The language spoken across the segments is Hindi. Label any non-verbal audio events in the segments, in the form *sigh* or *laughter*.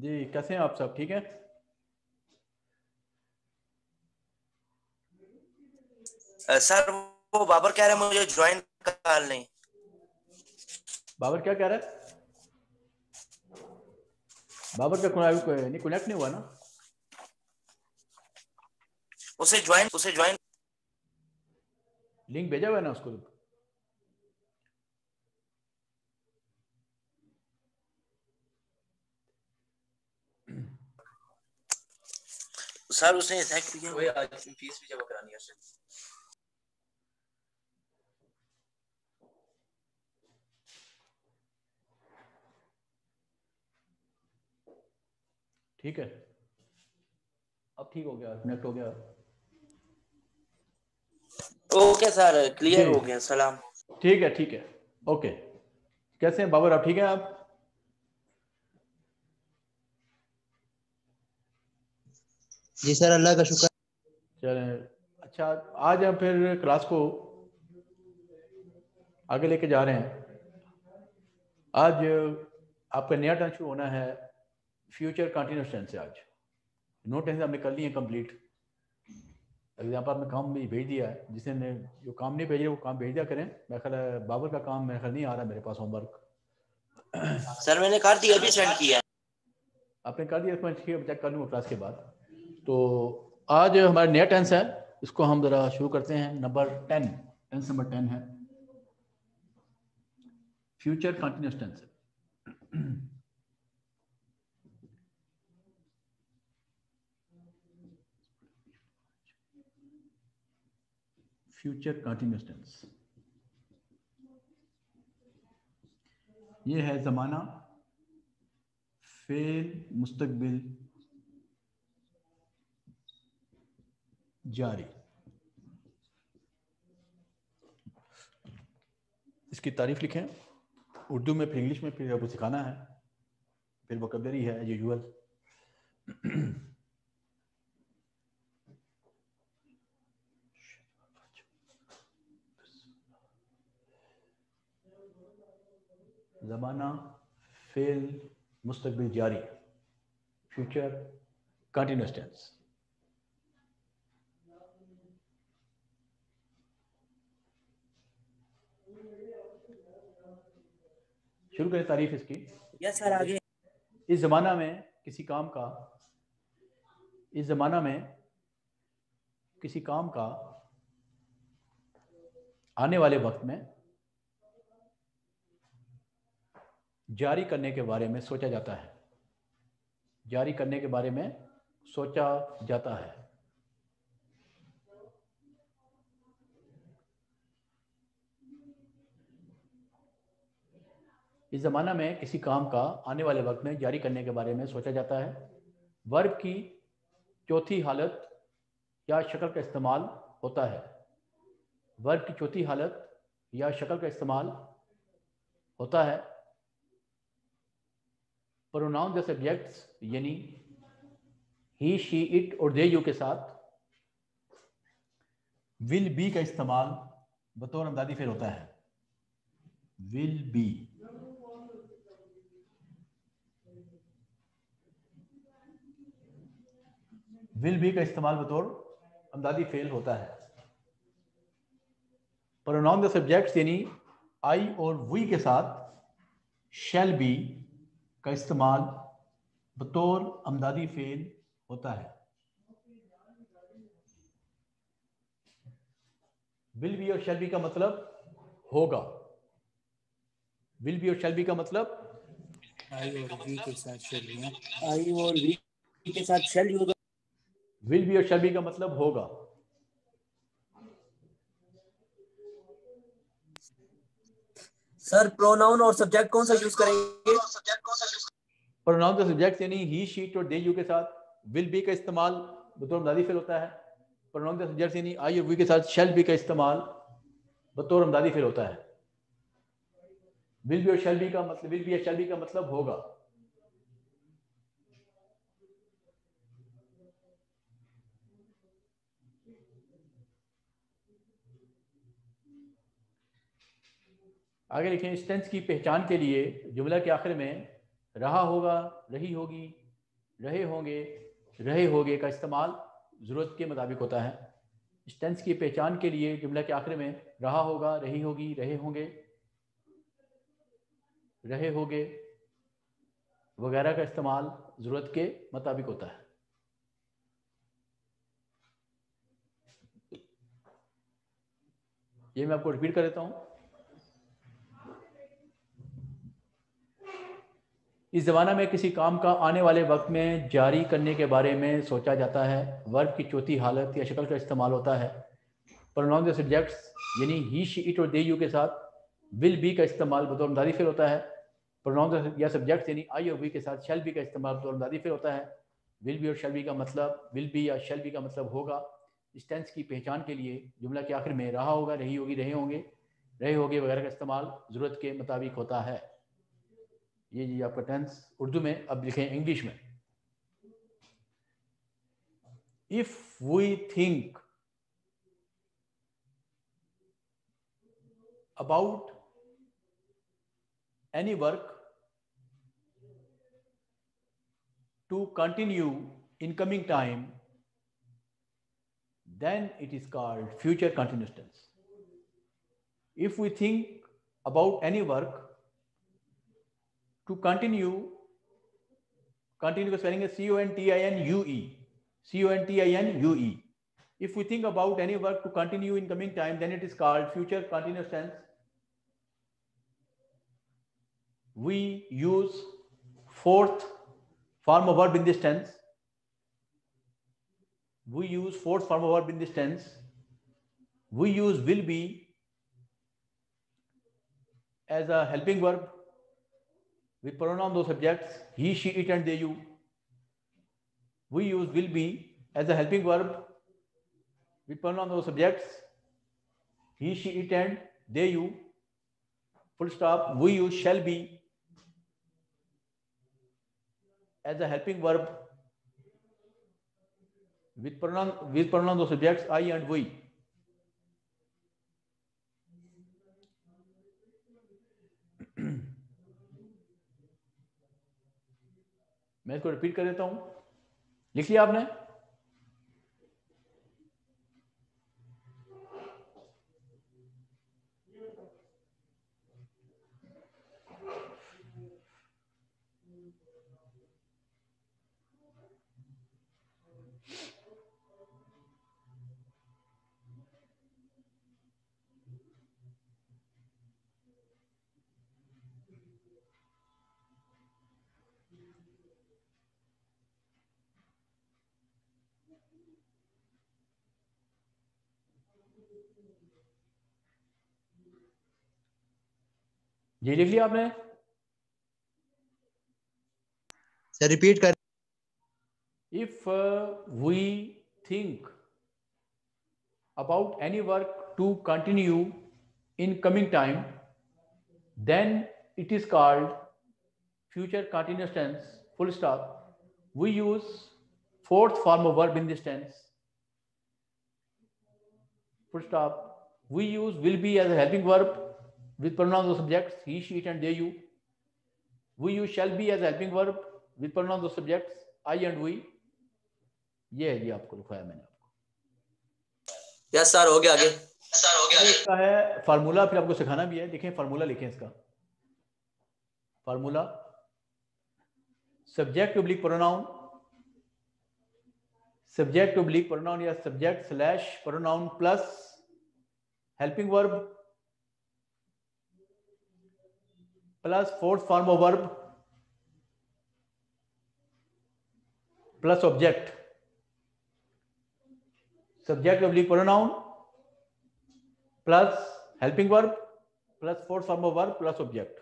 जी कैसे हैं आप सब? ठीक है? सर वो बाबर कह रहे हैं मुझे ज्वाइन कर नहीं। बाबर क्या कह रहा है? बाबर का नहीं कनेक्ट नहीं हुआ ना? उसे ज्वाइन उसे ज्वाइन लिंक भेजा हुआ है ना उसको? सर उसने एक्सेप्ट किया। वही आज फ़ीस भी जमा करानी है उसे ठीक है। अब ठीक हो गया कनेक्ट हो गया। ओके सर क्लियर हो गया सलाम। ठीक है ठीक है। ओके कैसे हैं? बाबर आप ठीक हैं आप? जी सर अल्लाह का शुक्र चलें। अच्छा आज हम फिर क्लास को आगे लेके जा रहे हैं। आज आपका नया टर्न शुरू होना है फ्यूचर कंटिन्यूस टेंस से आज। नो टेंस हमने कर ली है कंप्लीट एग्ज़ाम्पल आपने काम भी भेज दिया है। जिसने जो काम नहीं भेजे वो काम भेज दिया करें। मैं ख्याल बाबर का काम मेरे ख्याल नहीं आ रहा मेरे पास होमवर्क सर मैंने कर दिया अभी सेंड किया आपने कर दिया चेक कर लूँगा क्लास के बाद। तो आज हमारा नया टेंस है, इसको हम ज़रा शुरू करते हैं। Number ten, tense number ten है। Future continuous tense. Future continuous tense. ये है ज़माना फेल मुस्तकबिल जारी। इसकी तारीफ़ लिखें। उर्दू में, फिर इंग्लिश में, फिर आपको सिखाना है। फिर वोकेबलरी है यूजुअल ज़माना, फेल मुस्तबिल जारी। फ्यूचर कंटिन्यूस टेंस शुरू करें तारीफ़ इसकी। यस सर आगे। इस ज़माना में किसी काम का इस ज़माना में किसी काम का आने वाले वक्त में जारी करने के बारे में सोचा जाता है। जारी करने के बारे में सोचा जाता है। इस ज़माना में किसी काम का आने वाले वक्त में, जारी करने के बारे में सोचा जाता है। वर्ब की चौथी हालत या शक्ल का इस्तेमाल होता है। वर्ब की चौथी हालत या शक्ल का इस्तेमाल होता है। प्रोनाउन द सब्जेक्ट्स यानी ही शी इट और दे यू के साथ विल बी का इस्तेमाल बतौर अमदादी फिर होता है। विल बी विल बी का इस्तेमाल बतौर अमदादी फेल होता है। प्रोनाउन द सब्जेक्ट्स यानी आई और वी के साथ शेल बी का इस्तेमाल बतौर अमदादी फेल होता है। विल बी और शेल बी का मतलब होगा। विल बी और शेल बी का मतलब आई और वी के साथ शेल बी आई और वी के साथ शेल होगा। विल बी और शेल बी का मतलब होगा। सर प्रोनाउन और सब्जेक्ट कौन सा यूज़ करेंगे? प्रोनाउन द सब्जेक्ट यानी ही शीट और दे यू के साथ विल बी का इस्तेमाल बतौर अमदादी फेल होता है। प्रोनाउन द सब्जेक्ट यानी आई और वी के साथ शेल बी का इस्तेमाल बतौर अमदादी फेल होता है। विल बी और शेल बी का मतलब विल बी या शेल बी का मतलब होगा। आगे लिखें इस टेंस की पहचान के लिए जुमला के आखिर में रहा होगा, रही होगी, रहे होंगे, रहे होगे का इस्तेमाल ज़रूरत के मुताबिक होता है। इस टेंस की पहचान के लिए जुमला के आखिर में रहा होगा, रही होगी, रहे होंगे, रहे होगे वगैरह का इस्तेमाल ज़रूरत के मुताबिक होता है। ये मैं आपको रिपीट कर देता हूँ। इस ज़माना में किसी काम का आने वाले वक्त में जारी करने के बारे में सोचा जाता है। वर्ब की चौथी हालत या शक्ल का इस्तेमाल होता है। प्रोनाउन सब्जेक्ट्स यानी ही शी इट और दे यू के साथ विल बी का इस्तेमाल बतौर मदारी फिर होता है। प्रोनाउन या सब्जेक्ट्स यानी आई और वी के साथ शेल बी का इस्तेमाल बतौर मदारी फिर होता है। विल बी और शेल बी का मतलब विल बी या शेल बी का मतलब होगा। इस टेंस की पहचान के लिए जुमला के आखिर में रहा होगा, रही होगी, रहे होंगे रहे होंगे वगैरह का इस्तेमाल ज़रूरत के मुताबिक होता है। ये जी आपका टेंस उर्दू में, अब लिखें इंग्लिश में। If we think about any work to continue in coming time then it is called future continuous tense if we think about any work to continue, continue spelling is C-O-N-T-I-N-U-E, C-O-N-T-I-N-U-E. If we think about any work to continue in coming time, then it is called future continuous tense. We use fourth form of verb in this tense we use fourth form of verb in this tense. We use will be as a helping verb with pronoun those subjects he, she, it, and they, you. We use will be as a helping verb with pronoun those subjects he, she, it, and they, you. Full stop. We use shall be as a helping verb with pronoun with pronoun those subjects I and we. मैं इसको रिपीट कर देता हूँ। लिख लिया आपने? जी लिख लिया आपने? सर रिपीट कर if we think about any work to continue in coming time then it is called future continuous tense full stop we use fourth form of work in this tense full stop we use will be as a helping verb with pronouns of subjects he she it and they you we use shall be as a helping verb with pronouns of subjects I and we ये है जी आपको लिखवाया मैंने आपको यस सर हो गया आगे सर हो गया इसका है फार्मूला फिर आपको सिखाना भी है देखें फार्मूला लिखें इसका formula subject oblique pronoun subject oblique pronoun या subject slash pronoun plus helping verb plus fourth form of verb plus object subject oblique pronoun plus helping verb plus fourth form of verb plus object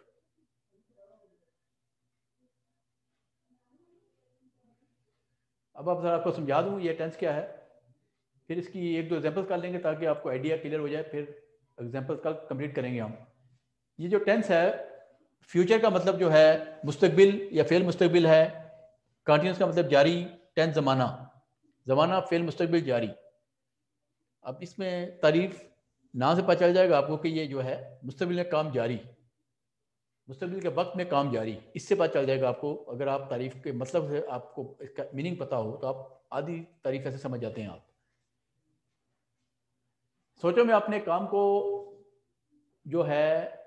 अब आप सर आपको समझा दूँ ये टेंस क्या है? फिर इसकी एक दो एग्जांपल्स कर लेंगे ताकि आपको आइडिया क्लियर हो जाए, फिर एग्जांपल्स कल कंप्लीट करेंगे हम। ये जो टेंस है फ्यूचर का मतलब जो है मुस्तकबिल या फेल मुस्तबिल है कंटिन्यूस का मतलब जारी टेंस ज़माना। ज़माना फेल मुस्तबिल जारी। अब इसमें तारीफ़ ना से पता चल जाएगा आपको कि ये जो है मुस्तबिल काम जारी। मुस्तबिल के वक्त में काम जारी। इससे पता चल जाएगा आपको, अगर आप तारीफ़ के मतलब से आपको इसका मीनिंग पता हो तो आप आधी तारीफ़ ऐसे समझ जाते हैं आप। सोचो मैं अपने काम को जो है,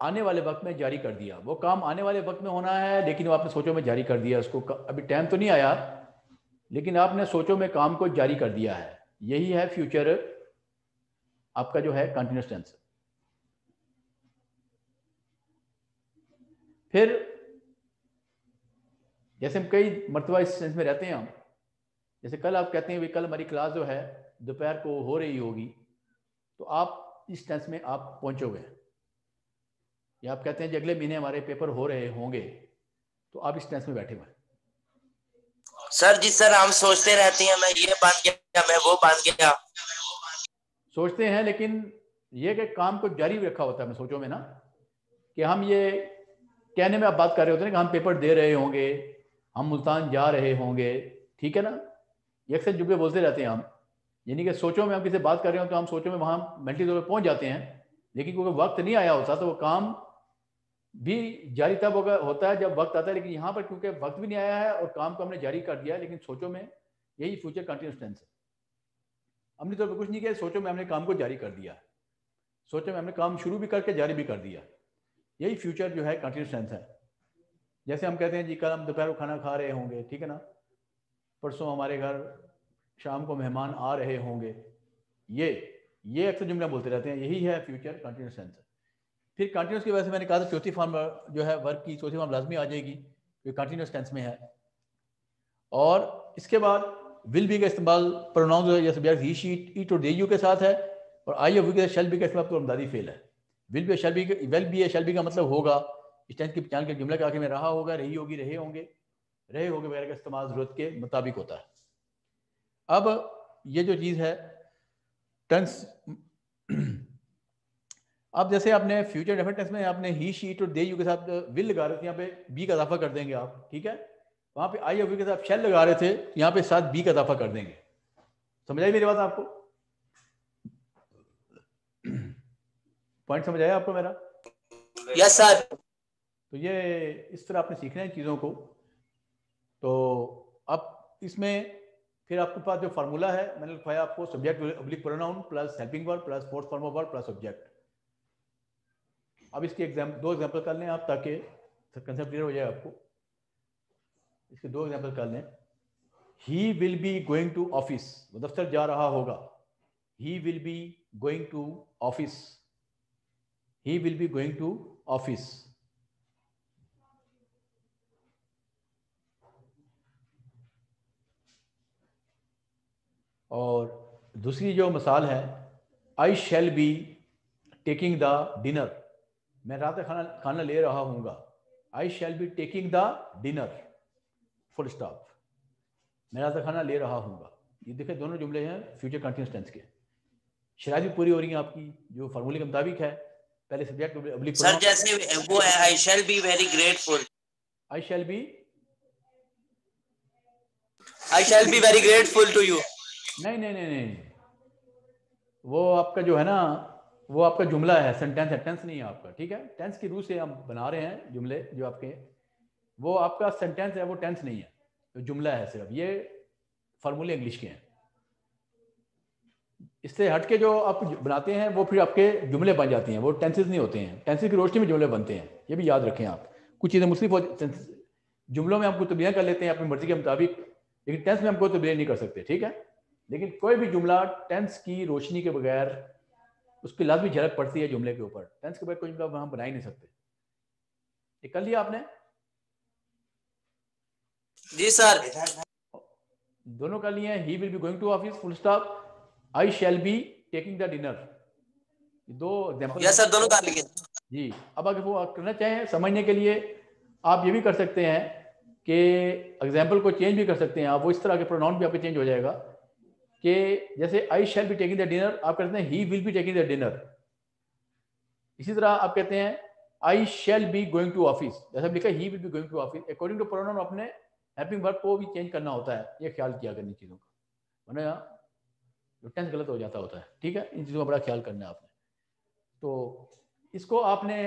आने वाले वक्त में जारी कर दिया। वो काम आने वाले वक्त में होना है, लेकिन वो आपने सोचो में जारी कर दिया, उसको अभी टाइम तो नहीं आया, लेकिन आपने सोचो में काम को जारी कर दिया है। यही है फ्यूचर आपका जो है कंटिन्यूस टेंस फिर जैसे हम कई मरतबा इस सेंस में रहते हैं हम जैसे कल आप कहते हैं कल हमारी क्लास जो है दोपहर को हो रही होगी तो आप इस टेंस में आप पहुंचोगे। या आप कहते हैं अगले महीने हमारे पेपर हो रहे होंगे तो आप इस टेंस में बैठे हुए सर जी सर हम सोचते रहते हैं मैं ये बात गया मैं वो बात गया। सोचते हैं लेकिन ये कि काम को जारी रखा होता है मैं सोचो में ना कि हम ये कहने में आप बात कर रहे होते हैं कि हम पेपर दे रहे होंगे, हम मुल्तान जा रहे होंगे, ठीक है ना? ये अक्सर जुबे बोलते रहते हैं हम। यानी कि सोचो में हम किसी बात कर रहे हो तो हम सोचो में वहाँ मेंटली तौर पर पहुँच जाते हैं। लेकिन क्योंकि वक्त नहीं आया होता तो वो काम भी जारी तब होगा, होता है जब वक्त आता है। लेकिन यहाँ पर क्योंकि वक्त भी नहीं आया है और काम को हमने जारी कर दिया है, लेकिन सोचो में यही फ्यूचर कंटिन्यूस टेंस है। हमने पर कुछ नहीं किया, सोचो में हमने काम को जारी कर दिया। सोचो में हमने काम शुरू भी करके जारी भी कर दिया। यही फ्यूचर जो है कंटिन्यूस है। जैसे हम कहते हैं जी, कल हम दोपहर को खाना खा रहे होंगे, ठीक है ना? परसों हमारे घर, शाम को मेहमान आ रहे होंगे। ये ये अक्सर जुमला बोलते रहते हैं, यही है फ्यूचर कंटिन्यूस टेंस फिर कंटिन्यूस की वजह से मैंने कहा था, चौथी फॉर्म जो है वर्क की, चौथी फॉर्म लाजमी आ जाएगी जो कंटिन्यूस टेंस में है। और इसके बाद विल बी का इस्तेमाल प्रोनाउंस जैसे ही शीट ईट और दे यू के साथ है, और आई ऑफ़ के शेल बी का इस्तेमाल तो फेल है। Will be shall be will be shall be का मतलब होगा। इस टेंस की पहचान के जुमले के आगे में रहा होगा, रही होगी, रहे होंगे। रहे होंगे वगैरह का इस्तेमाल, ज़रूरत के मुताबिक होता है। अब ये जो चीज़ है टेंस अब जैसे आपने फ्यूचर डेफिनेट में आपने ही शीट और दे यू के साथ विल लगा रहे थे, यहाँ पे बी का इजाफा कर देंगे आप, ठीक है? वहाँ पे आई और के साथ शेल लगा रहे थे, यहाँ पे साथ बी का इजाफा कर देंगे। समझ आई मेरी बात आपको? पॉइंट समझ आया आपको मेरा? यस सर तो ये इस तरह आपने सीखना है चीज़ों को। तो अब इसमें फिर आपके पास जो फार्मूला है मैंने लिखवाया आपको subject oblique pronoun plus helping verb plus fourth form of verb plus object अब इसके एग्ज़ाम दो एग्ज़ाम्पल कर लें आप ताकि कंसेप्ट क्लियर हो जाए आपको। इसके दो एग्ज़ाम्पल कर लें। He will be going to office वो दफ्तर जा रहा होगा। He will be going to office he will be going to office और दूसरी जो मिसाल है I shall be taking the dinner मैं रात का खाना खाना ले रहा हूँ I shall be taking the dinner full stop मैं रात का खाना ले रहा हूँ ये देखे दोनों जुमले हैं फ्यूचर कंटिन्यूस टेंस के। शराब पूरी हो रही है आपकी। जो फार्मूले के मुताबिक है पहले सब्जेक्ट अब्लिक सर जैसे वो I shall be very grateful I shall be I shall be very grateful to you नहीं नहीं नहीं नहीं। वो आपका जो है ना वो आपका जुमला है सेंटेंस है टेंस नहीं है आपका ठीक है? टेंस की रूह से हम बना रहे हैं जुमले जो आपके। वो आपका सेंटेंस है वो टेंस नहीं है तो जुमला है सिर्फ़। ये फार्मूले इंग्लिश के हैं। इससे हट के जो आप बनाते हैं वो फिर आपके जुमले बन जाते हैं वो टेंसेस नहीं होते हैं। टेंसेस की रोशनी में जुमले बनते हैं ये भी याद रखें आप। कुछ चीज़ें मुस्लिम जुमलों में आपको तब्दीलियाँ कर लेते हैं अपनी मर्ज़ी के मुताबिक लेकिन टेंस में हमको तब्दीली नहीं कर सकते ठीक है? लेकिन कोई भी जुमला टेंस की रोशनी के बगैर उसकी लाजमी झलक पड़ती है जुमले के ऊपर। टेंस के बाद कोई जुमला हम बना ही नहीं सकते। ये कर लिया आपने? जी सर। दोनों कर लिए he will be going to office full stop I shall be taking the dinner दो यस सर दोनों कर लिए। जी। अब अगर वो करना चाहें समझने के लिए आप ये भी कर सकते हैं कि एग्ज़ाम्पल को चेंज भी कर सकते हैं। आप वो इस तरह के प्रोनाउन भी आपके चेंज हो जाएगा कि जैसे I shall be taking the dinner आप कहते हैं he will be taking the dinner इसी तरह आप कहते हैं I shall be going to office जैसे लिखा he will be going to office according to pronoun अपने हेल्पिंग वर्ब को भी चेंज करना होता है। ये ख्याल किया करनी चीज़ों का। वरना जो टेंस गलत हो जाता होता है, ठीक है? इन चीज़ों का बड़ा ख्याल करना है आपने। तो इसको आपने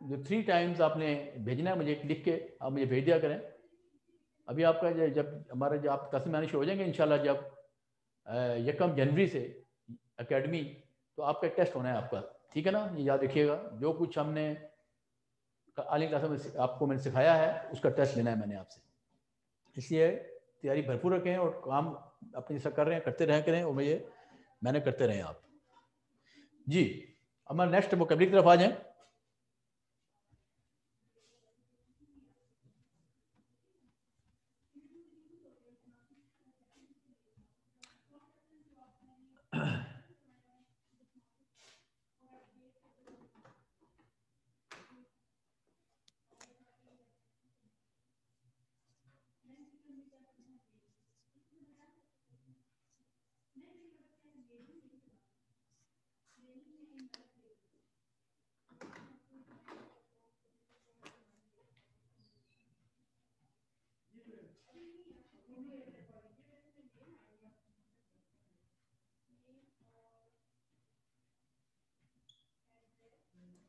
जो थ्री टाइम्स आपने भेजना है, मुझे लिख के आप मुझे भेज दिया करें। अभी आपका जब हमारे जो आप तस्वीर आने हो जाएँगे, इंशाल्लाह जब यकम जनवरी से एकेडमी तो आपका टेस्ट होना है आपका, ठीक है ना? ये याद रखिएगा। जो कुछ हमने आली क्लास में आपको मैंने सिखाया है, उसका टेस्ट लेना है मैंने आपसे। इसलिए तैयारी भरपूर रखें और काम अपनी जैसा कर रहे हैं, करते रहें करें और ये मैंने करते रहें आप। जी हमारा नेक्स्ट मुकबली की तरफ़ आ जाएँ।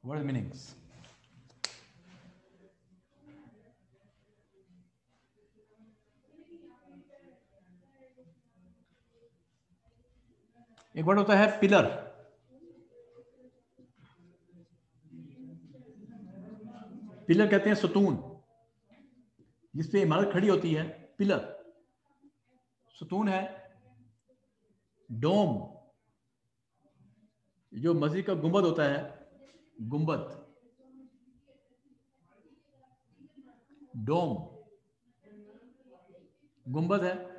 What are the meanings? एक वर्ड होता है पिलर पिलर कहते हैं सतून जिस पे इमारत खड़ी होती है पिलर सतून है डोम, जो मस्जिद का गुंबद होता है गुंबद। डोम। गुंबद है।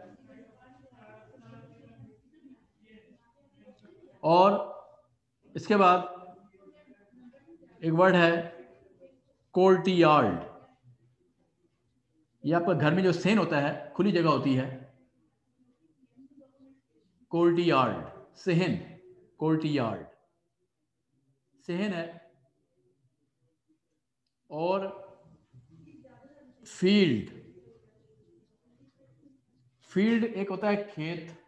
और इसके बाद एक वर्ड है कोल्टी यार्ड ये आपका घर में जो सेन होता है, खुली जगह होती है। कोल्टी यार्ड सेहन। कोल्टी यार्ड सेहन है। और फ़ील्ड। फ़ील्ड एक होता है खेत।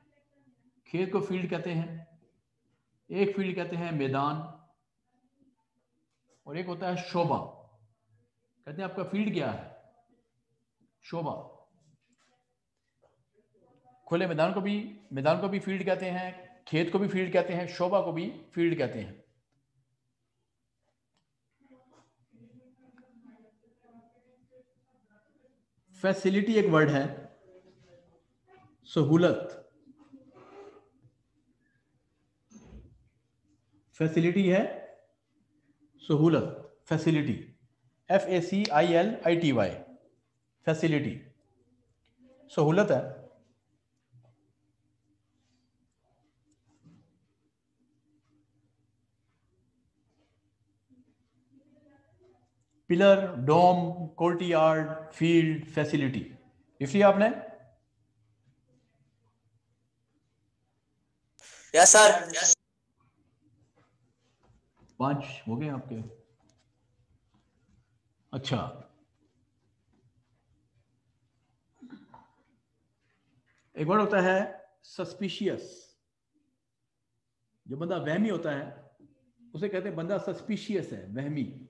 खेत को फ़ील्ड कहते हैं। एक फ़ील्ड कहते हैं मैदान और एक होता है शोभा। कहते हैं आपका फ़ील्ड क्या है? शोभा। खुले मैदान को भी, मैदान को भी फ़ील्ड कहते हैं, खेत को भी फ़ील्ड कहते हैं, शोभा को भी फ़ील्ड कहते हैं। फैसिलिटी एक वर्ड है, सहूलत। फैसिलिटी है, सहूलत, facility. F A C I L I T Y facility. सहूलत है। Pillar dome courtyard field facility. लिया आपने? यस सर पाँच हो गए आपके। अच्छा। एक वर्ड होता है सस्पिशियस जो बंदा वहमी होता है उसे कहते हैं बंदा सस्पिशियस है वहमी।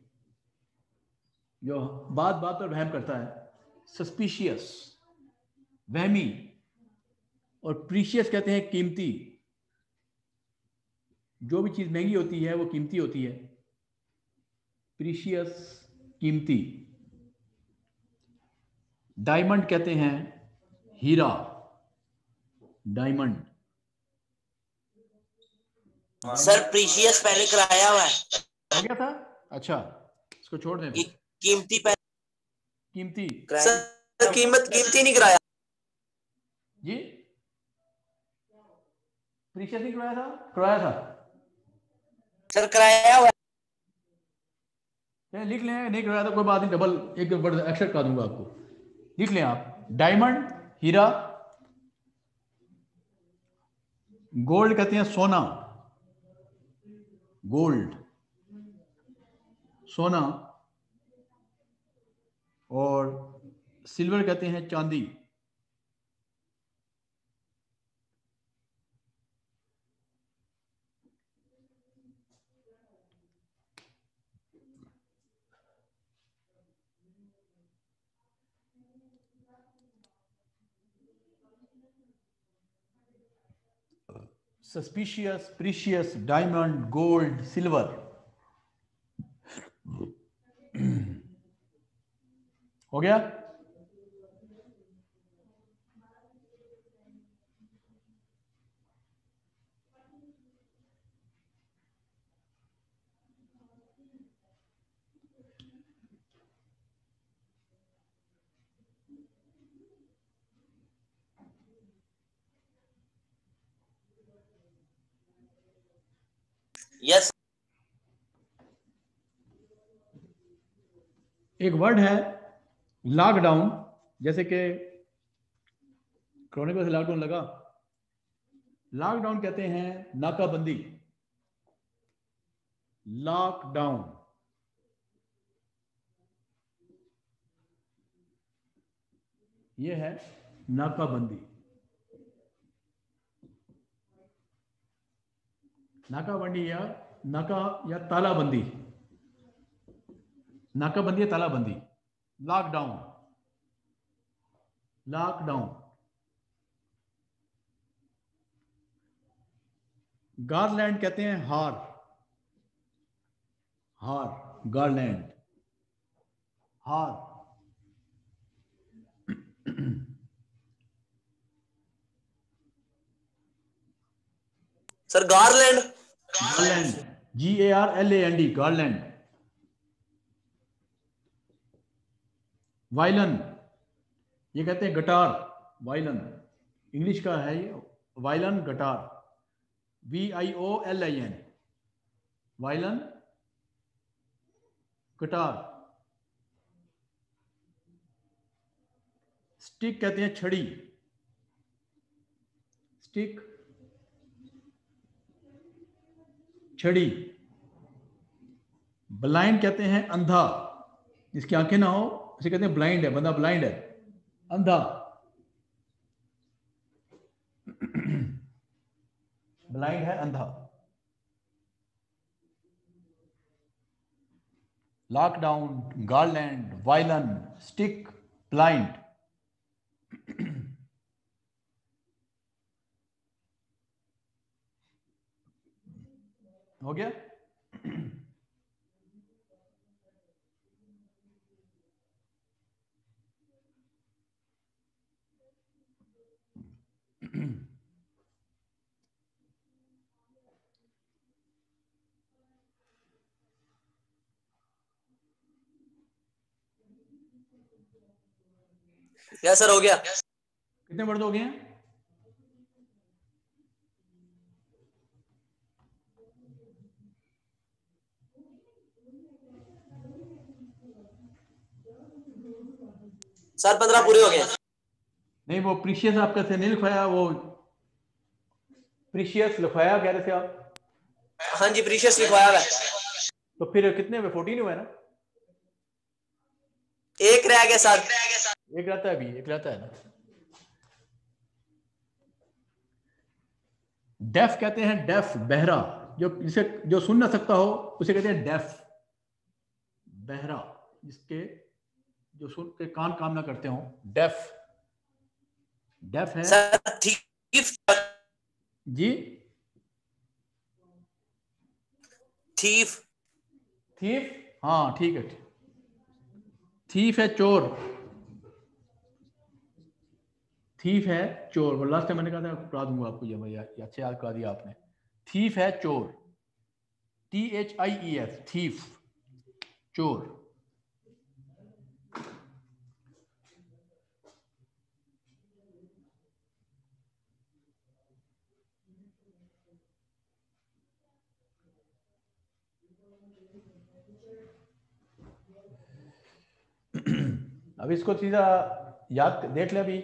जो बात बात पर वहम करता है सस्पिशियस वहमी और प्रीशियस कहते हैं कीमती। जो भी चीज़ महँगी होती है वो कीमती होती है। प्रीशियस कीमती। डायमंड कहते हैं हीरा। डायमंड सर प्रीशियस पहले कराया हुआ है। हो गया था? अच्छा इसको छोड़ दें। कीमती पहले कीमती। सर कीमत कीमती नहीं कराया। जी? प्रीशियस नहीं करवाया था? करवाया था। सर कराया हुआ लिख लें नहीं करवाया था कोई बात नहीं डबल एक वर्ड एक्स्ट्रा कर दूँगा आपको। लिख लें आप। डायमंड हीरा गोल्ड कहते हैं सोना। गोल्ड सोना। और सिल्वर कहते हैं चांदी suspicious, precious, diamond, gold, silver. हो गया? यस एक वर्ड है लॉकडाउन जैसे कि कोरोना से लॉकडाउन लगा। लॉकडाउन कहते हैं नाकाबंदी। लॉकडाउन ये है नाकाबंदी। नाकाबंदी या नाका या तालाबंदी। नाकाबंदी या तालाबंदी। लॉकडाउन लॉकडाउन गारलैंड कहते हैं हार। हार गारलैंड हार. Sir garland garland G A R L A N D garland violin. ये कहते हैं गटार, वायलन। इंग्लिश का है ये, violin guitar. V I O L I N violin guitar. Stick कहते हैं छड़ी। स्टिक, छड़ी। ब्लाइंड कहते हैं अंधा। जिसकी आँखें ना हो। उसे कहते हैं ब्लाइंड है, बंदा ब्लाइंड है, अंधा। ब्लाइंड है, अंधा। Lockdown garland violin stick blind हो गया? यस सर हो गया? कितने वर्ड हो गए हैं सर पंद्रह पूरे हो गए। नहीं वो प्रीशियस आपका से नहीं लिखवाया वो प्रीशियस लिखवाया कह रहे थे आप। हाँ जी प्रीशियस लिखवाया है। तो फिर कितने हुए फोर्टीन हुए ना? एक रह गया सर। एक रहता है अभी एक रहता है ना। डेफ कहते हैं डेफ बहरा। जो जिसे जो सुन ना सकता हो उसे कहते हैं डेफ बहरा। जिसके जो सुन के कान काम ना करते हो डेफ। डेफ है सर थीफ जी? थीफ। थीफ? हाँ ठीक है। थीफ है चोर। थीफ है चोर। लास्ट टाइम मैंने कहा था करा दूँगा आपको, ये भैया अच्छे याद करा दिया आपने। थीफ है चोर। T H I E F thief. चोर। *clears throat* अब इसको सीधा याद, देख ले अभी।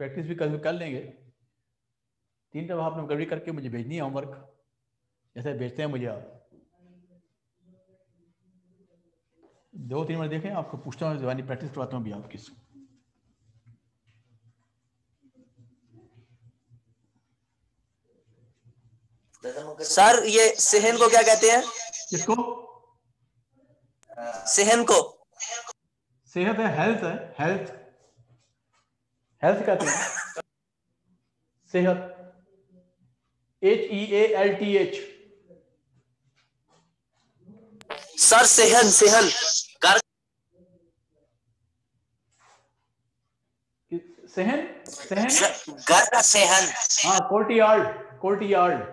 प्रैक्टिस भी कल कर लेंगे। तीन दफ़ा आपने कभी करके मुझे भेजनी है होमवर्क जैसे भेजते हैं मुझे आप। दो तीन बार देखें आपको पूछता हूँ जवानी प्रैक्टिस करवाता हूँ अभी आपकी सर ये सेहन को क्या कहते हैं? किसको? सेहन को। सेहत है हेल्थ है हेल्थ हेल्थ कहते हैं सेहत. H E A L T H sir सेहन सेहन. घर सहन? सहन? घर का सेहन. हाँ courtyard courtyard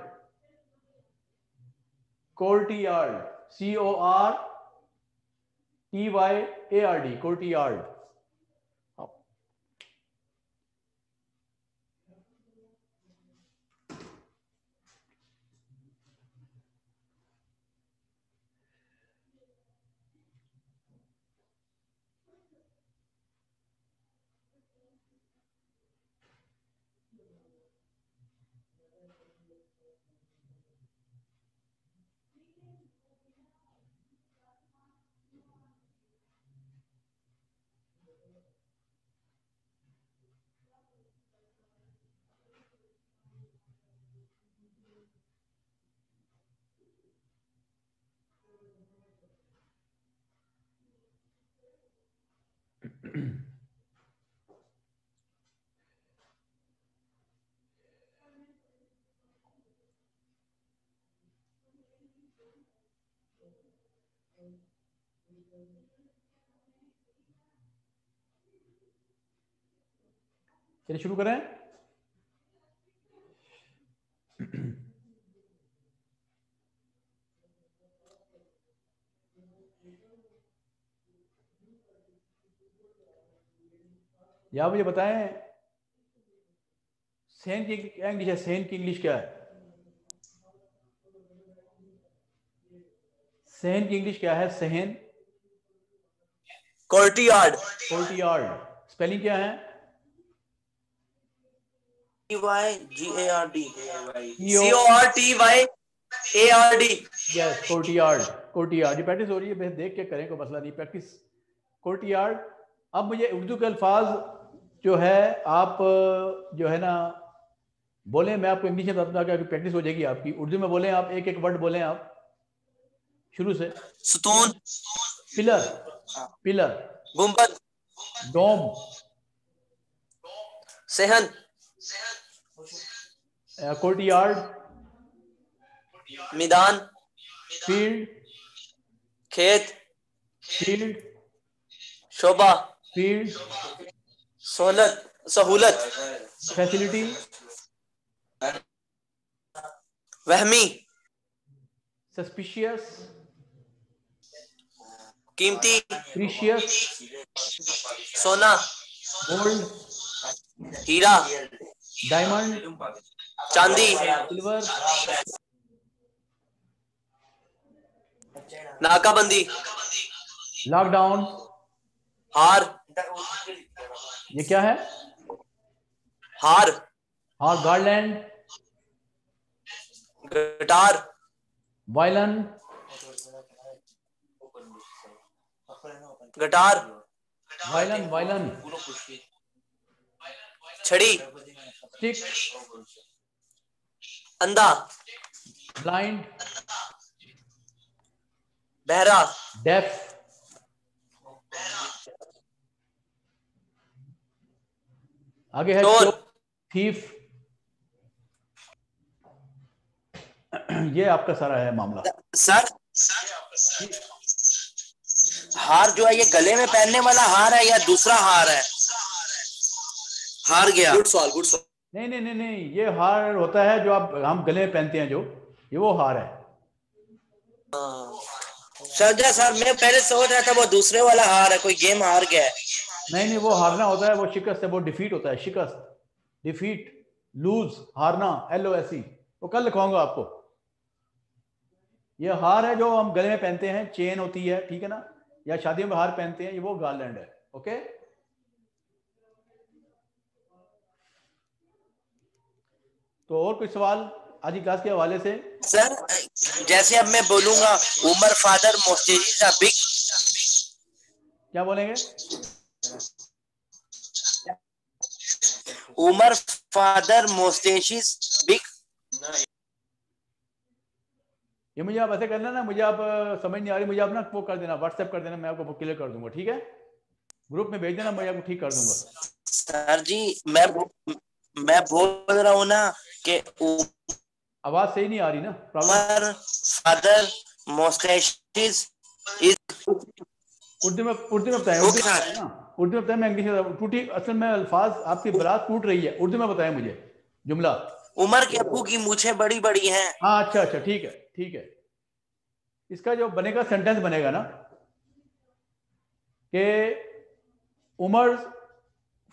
courtyard C O U R T Y A R courtyard *clears throat* चलिए शुरू करें। या मुझे बताएँ सेन की क्या इंग्लिश है? सेन की इंग्लिश क्या है? सेन की इंग्लिश क्या है? सहन कोर्टियार्ड कोर्टियार्ड स्पेलिंग क्या है? कोर्टियार्ड कोर्टियार्ड प्रैक्टिस हो रही है देख के करें कोई मसला नहीं। प्रैक्टिस कोर्टियार्ड अब मुझे उर्दू के अल्फाज जो है आप जो है ना बोले मैं आपको इंग्लिश में बताता हूँ प्रैक्टिस हो जाएगी आपकी। उर्दू में बोले आप एक एक वर्ड बोले आप। शुरू से। सुतून। पिलर। पिलर। गुंबद। डोम। सेहन। कोर्टियार्ड मैदान। फ़ील्ड। खेत। फ़ील्ड। शोभा। फ़ील्ड। सहूलत सहूलत। फैसिलिटी? वहमी। सस्पिशियस? कीमती। प्रीशियस? सोना। गोल्ड? हीरा। डायमंड? चांदी। सिल्वर? नाकाबंदी। लॉकडाउन? हार। ये क्या है? हार। हार garland guitar. Violin. Guitar. Violin violin. छड़ी। स्टिक। अंधा। ब्लाइंड। बहरा। डेफ। आगे है चोर। थीफ। ये आपका सारा है मामला। सर हार जो है ये गले में पहनने वाला हार है या दूसरा हार है? हार गया। गुड सवाल गुड सवाल नहीं नहीं नहीं नहीं ये हार होता है जो आप हम गले में पहनते हैं जो ये वो हार है। समझा सर मैं पहले सोच रहा था वो दूसरे वाला हार है कोई गेम हार गया है। नहीं नहीं वो हारना होता है वो शिकस्त है वो डिफीट होता है शिकस्त डिफीट लूज हारना एल ओ एस ई वो कल लिखवाऊँगा आपको। ये हार है जो हम गले में पहनते हैं चेन होती है ठीक है ना? या शादियों में हार पहनते हैं ये वो गार्लैंड है ओके? तो और कुछ सवाल आज की क्लास के हवाले से? सर जैसे अब मैं बोलूँगा उमर फादर बिग क्या बोलेंगे? उमर फादर मोस्टेशिस बिग ये मुझे आप ऐसे करना ना मुझे आप समझ नहीं आ रही मुझे आप ना वो कर देना व्हाट्सएप कर देना मैं आपको क्लियर कर दूँगा ठीक है? ग्रुप में भेज देना मैं आपको ठीक कर दूँगा। सर जी मैं मैं बोल रहा हूँ ना कि आवाज़ सही नहीं आ रही ना problem father, mustaches is Urdu में उर्दू में बताएँ उर्दू में उर्दू में इंग्लिश टूटी असल में अल्फाज आपकी बरात टूट रही है। उर्दू में बताएँ मुझे जुमला। उमर के अबू की मूछें बड़ी बड़ी हैं। हाँ अच्छा अच्छा ठीक है ठीक है। इसका जो बनेगा सेंटेंस बनेगा ना कि Umar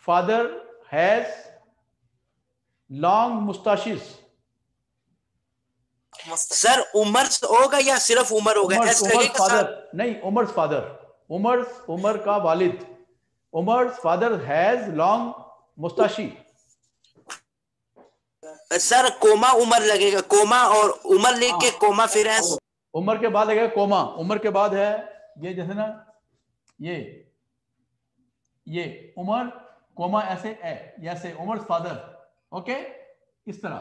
father has long mustaches sir Umar होगा या सिर्फ़ उमर होगा? उमर फादर नहीं उमर फादर। उमर उमर का वालिद। Umar father has long mustache sir comma Umar लगेगा। कोमा और उमर लिख के कोमा फिर है। उमर के बाद लगेगा कोमा उमर के बाद है ये जैसे ना ये ये उमर कोमा ऐसे है ऐसे उमर फादर ओके इस तरह।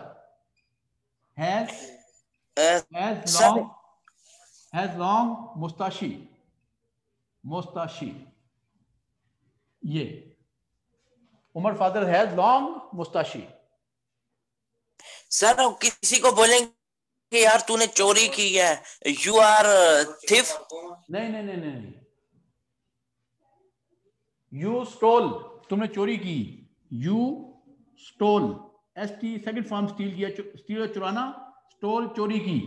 Has has long has long mustache mustache ये। Umar father has long mustache. Sir किसी को बोलेंगे कि यार तूने चोरी की है। यू आर थिफ नहीं नहीं नहीं नहीं यू स्टोल तुमने चोरी की। You stole S T second form steal किया स्टील चुराना। स्टोल चोरी की।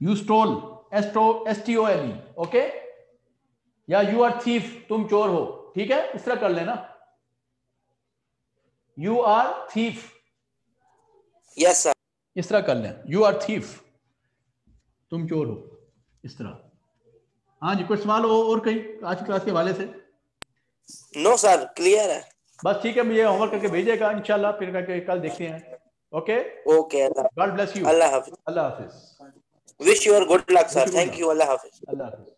You stole S S T O L E okay या यू आर थीफ तुम चोर हो। ठीक है? इस तरह कर लेना। You are thief yes sir इस तरह कर लें। यू आर थीफ तुम चोर हो। इस तरह। हाँ जी कुछ सवाल हो और कहीं आज की क्लास के हवाले से? नो सर क्लियर है। बस ठीक है मुझे होमवर्क करके भेजेगा इंशाल्लाह। फिर करके कल देखते हैं। Okay okay God bless you अल्लाह हाफिज अल्लाह हाफिज wish you good luck sir thank you अल्लाह हाफिज अल्लाह हाफिज